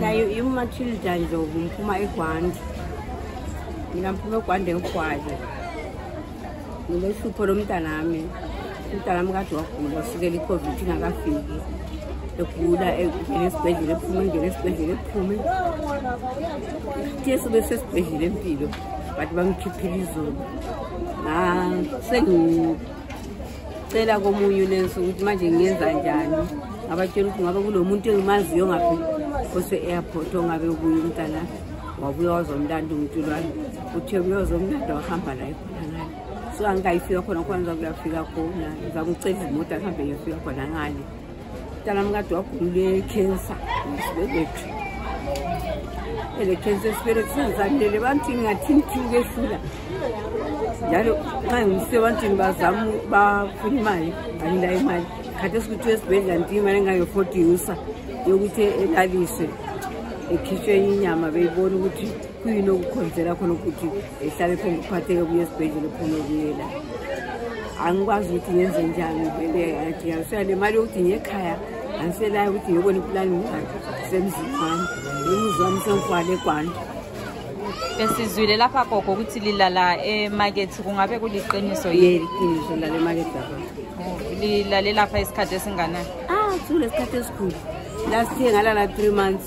nayo imatilda ndlovu ngiphuma egwanda mina ngiphuma egwanda engikhwale nginehlupho lomntanami umntanami kade wagula usukela i-covid ingakafiki egula engena esibhedlela ephume engena esibhedlela ephume tiyesube sesibhedlela empilo but bangikhiphile izulu sengi cela komunye unenso ukuthi manje ngenza njani ngabatshela ukuthi ngabe kulo muntu engimaziyo ngaphi ose-airport ongabe kuye umntana wabuya wazomlanda umntulu wami uthe kuye wazomlanda wahamba laye khona ngale so angikayifika khona khona zakuyafika khona zakucela izimoto ahambe ngiyofika khona ngale mntana mkade wagulule cancer esibelethu ele cancer esibelethu singazamlele ebantwini ngathini thiwu kwehlula njalo nxa ngimsise ebantwini bazama bafuna imali angila imali khathi esikuthi esibhedlela nti imali engange-forty usa yokuthi elaliswe ekhishwe inyama beyibona ukuthi kuyini okukhonzela khona ukuthi ehlale pho ngiphatheke kuye esibhedlela phuma kuyela angikwazi ukuthi ngenze njani vele ngiyaswela le mali yokuthi ngekhaya angiselayo ukuthi ngibone ipulani ngakhe semzini wami umuzi wami sengifwala egwanda besizwile lapha gogo ukuthi lilala emakethi kungabe kuliqiniso yeliqiniso lala emakethi lapha oh, lilale lapha isikhathi esinganani ah sule isikhathi esikhulu last year ngalala three months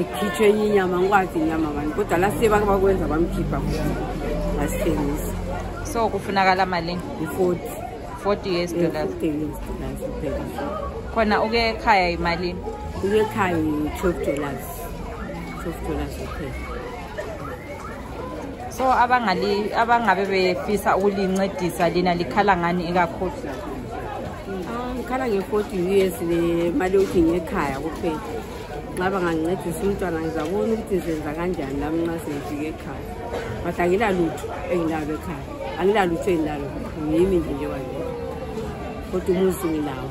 ekhitshwe enye inyama ngikwazi inyama bani kodwa lasebake bakwenza bamkhipha basithengisa so kufunakala malini i-forty forty years dollars khona ukuya ekhaya yimalini ukuya ekhaya yi-twelve dollars twelve dollars kuphela so abangali abangabe befisa ukulincedisa lina likhala ngani ikakhulu ngikhala nge-forty years le mali yokuthi ngekhaya kuphela nxa bangangincedisa umntwana ngizabona ukuthi ngizenza kanjani lami nxa sengifike ekhaya but angila lutho engilalo ekhaya angila lutho engilalo ngimi nje njengae kodwa umuzi ngilawo